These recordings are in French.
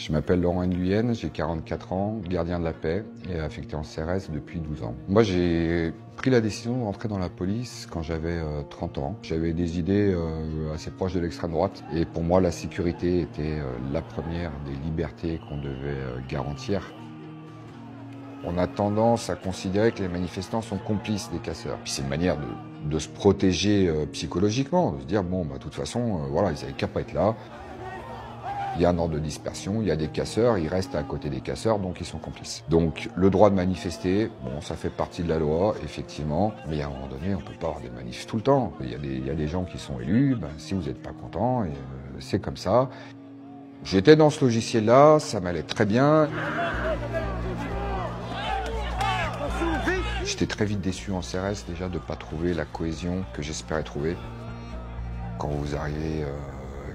Je m'appelle Laurent Nguyen, j'ai 44 ans, gardien de la paix et affecté en CRS depuis 12 ans. Moi, j'ai pris la décision de rentrer dans la police quand j'avais 30 ans. J'avais des idées assez proches de l'extrême droite et pour moi, la sécurité était la première des libertés qu'on devait garantir. On a tendance à considérer que les manifestants sont complices des casseurs. C'est une manière de, se protéger psychologiquement, de se dire bon, bah, de toute façon, voilà, ils n'avaient qu'à pas être là. Il y a un ordre de dispersion, il y a des casseurs, ils restent à côté des casseurs, donc ils sont complices. Donc le droit de manifester, bon, ça fait partie de la loi, effectivement, mais à un moment donné, on peut pas avoir des manifs tout le temps. Il y a des, il y a des gens qui sont élus, ben, si vous n'êtes pas content, euh, c'est comme ça. J'étais dans ce logiciel-là, ça m'allait très bien. J'étais très vite déçu en CRS déjà de ne pas trouver la cohésion que j'espérais trouver. Quand vous arrivez, euh,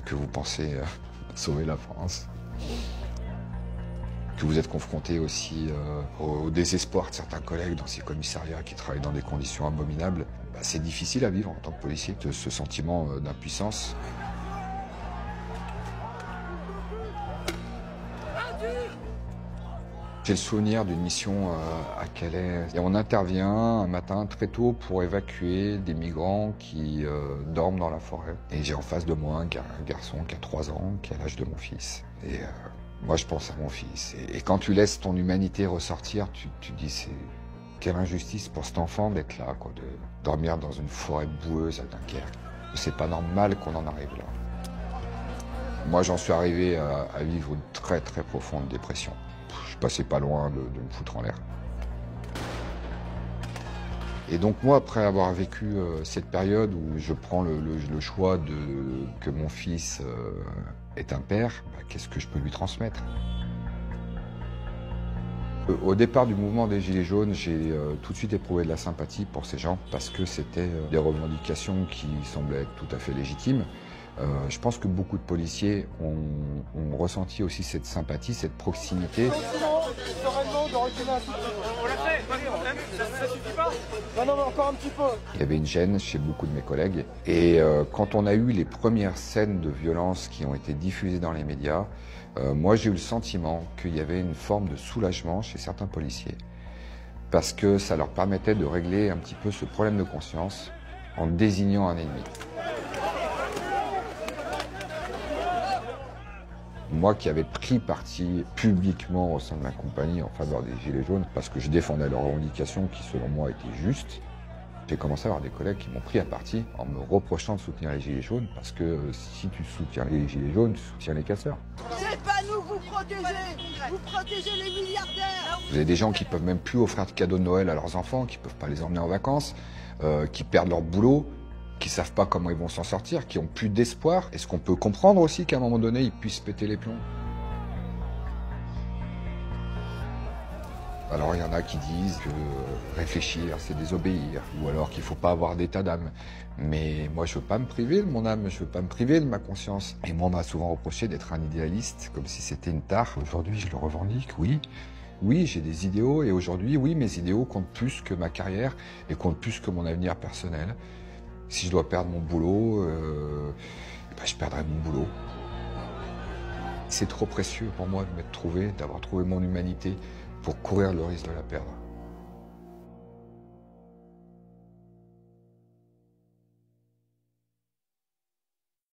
que vous pensez euh, sauver la France. Que vous êtes confronté aussi euh, au désespoir de certains collègues dans ces commissariats qui travaillent dans des conditions abominables. Bah, c'est difficile à vivre en tant que policier, ce sentiment euh, d'impuissance. J'ai le souvenir d'une mission euh, à Calais on intervient un matin très tôt pour évacuer des migrants qui euh, dorment dans la forêt. Et j'ai en face de moi un, garçon qui a 3 ans, qui a l'âge de mon fils. Et euh, moi je pense à mon fils. Et, quand tu laisses ton humanité ressortir, tu, tu dis c'est quelle injustice pour cet enfant d'être là, de dormir dans une forêt boueuse à Dunkerque. C'est pas normal qu'on en arrive là. Moi j'en suis arrivé à, à vivre une très très profonde dépression je passais pas loin de, me foutre en l'air. Et donc moi, après avoir vécu euh, cette période où je prends le, choix de que mon fils euh, est un père, bah, qu'est-ce que je peux lui transmettre? Euh, Au départ du mouvement des Gilets jaunes, j'ai tout de suite éprouvé de la sympathie pour ces gens parce que c'était des revendications qui semblaient tout à fait légitimes. Euh, je pense que beaucoup de policiers ont, ressenti aussi cette sympathie, cette proximité. Il y avait une gêne chez beaucoup de mes collègues. Et euh, quand on a eu les premières scènes de violence qui ont été diffusées dans les médias, euh, moi j'ai eu le sentiment qu'il y avait une forme de soulagement chez certains policiers. Parce que ça leur permettait de régler un petit peu ce problème de conscience en désignant un ennemi. Moi qui avais pris parti publiquement au sein de ma compagnie en faveur des Gilets jaunes, parce que je défendais leurs revendications qui selon moi étaient justes, j'ai commencé à avoir des collègues qui m'ont pris à partie en me reprochant de soutenir les Gilets jaunes, parce que si tu soutiens les Gilets jaunes, tu soutiens les casseurs. C'est pas nous vous protégez, vous protégez les milliardaires. Vous avez des gens qui peuvent même plus offrir de cadeaux de Noël à leurs enfants, qui peuvent pas les emmener en vacances, euh, qui perdent leur boulot, qui savent pas comment ils vont s'en sortir, qui ont plus d'espoir. Est-ce qu'on peut comprendre aussi qu'à un moment donné, ils puissent péter les plombs? Alors il y en a qui disent que réfléchir, c'est désobéir, ou alors qu'il faut pas avoir d'état d'âme. Mais moi, je veux pas me priver de mon âme, je veux pas me priver de ma conscience. Et moi, on m'a souvent reproché d'être un idéaliste, comme si c'était une tare. Aujourd'hui, je le revendique, oui. Oui, j'ai des idéaux, et aujourd'hui, oui, mes idéaux comptent plus que ma carrière et comptent plus que mon avenir personnel. Si je dois perdre mon boulot, euh, ben, je perdrai mon boulot. C'est trop précieux pour moi de m'être trouvé, d'avoir trouvé mon humanité pour courir le risque de la perdre.